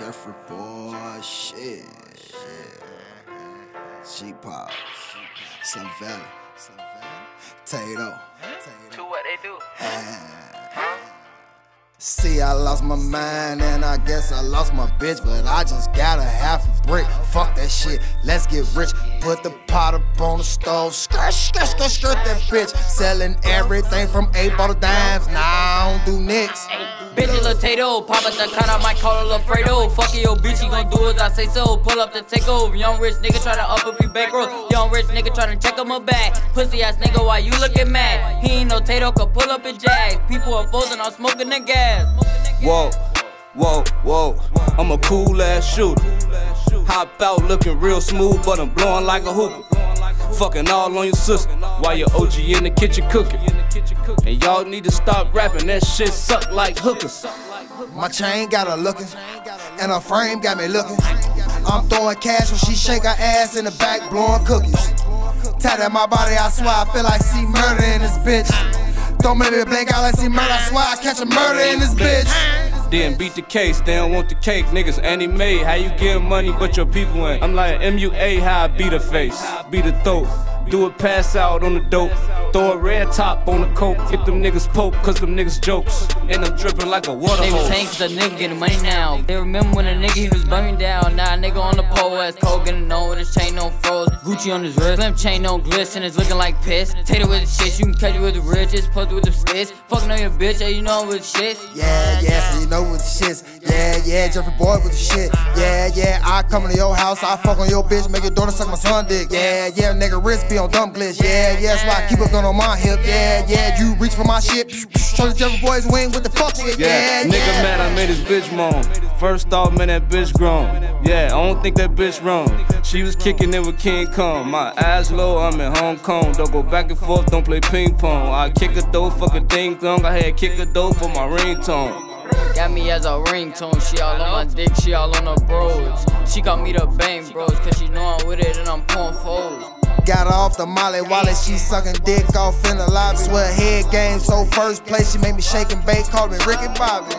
Jeffrey boy, shit. G Pop, Valley, Tato. To what they do. See, I lost my mind and I guess I lost my bitch, but I just got a that shit, let's get rich. Put the pot up on the stove, skirt, skirt, skirt, skirt that bitch. Selling everything from eight ball to dimes, Nah, I don't do nicks. Bitch, a little Tato, pop at the cut, I might call it Fredo. Fuck it, yo, bitch, you gon' do as I say so. Pull up the takeover. Young rich nigga try to up a few back rows. Young rich nigga try to check him a bag. Pussy ass nigga, why you looking mad? He ain't no Tato, could pull up a jag. People are folding, I'm smoking the gas. Whoa, whoa, whoa. I'm a cool ass shooter. Hop out looking real smooth, but I'm blowing like a hookah. Fucking all on your sister while your OG in the kitchen cooking. And y'all need to stop rapping, that shit suck like hookers. My chain got her looking, and her frame got me looking. I'm throwing cash when she shake her ass in the back, blowing cookies. Tat at my body, I swear I feel like see murder in this bitch. Don't make me blink I see murder, I swear I catch a murder in this bitch. Then beat the case, they don't want the cake, niggas anime. How you get money but your people ain't? I'm like MUA, how I beat a face, beat a throat. Do a pass out on the dope. Throw a red top on the coke. Get them niggas poke, cause them niggas jokes. And I'm dripping like a water They was hose. saying cause the nigga getting money now. They remember when a nigga he was burning down. Now a nigga on the pole ass cold getting known with his chain on froze. Gucci on his wrist, slim chain on glisten, it's looking like piss. Tater with the shit, you can catch it with the riches, pussy with the spits. Fucking on your bitch, yeah, you know I'm with shit. Yeah, yeah, so you know what the shits. Yeah, Jeffrey Boy with the shit. Yeah, yeah, I come to your house, I fuck on your bitch, make your daughter suck my son dick. Yeah, yeah, nigga wrist be on dumb glitch. Yeah, yeah, that's why I keep a gun on my hip. Yeah, yeah, you reach for my shit. Show the Jeffrey Boy's wing with the fuck shit. Yeah, Yeah, nigga mad I made his bitch moan. First off, man, that bitch grown. Yeah, I don't think that bitch wrong. She was kicking it with King Kong. My ass low, I'm in Hong Kong. Don't go back and forth, don't play ping pong. I kick a dough, fuck a ding dong. I had kick a dough for my ringtone. Got me as a ringtone, she all on my dick, she all on her bros. She call me the bang bros, cause she know I'm with it and I'm pouring foes. Got her off the molly wallet, she sucking dick off in the lobby. Swear head game, so first place, she made me shake and bake, called me Ricky Bobby.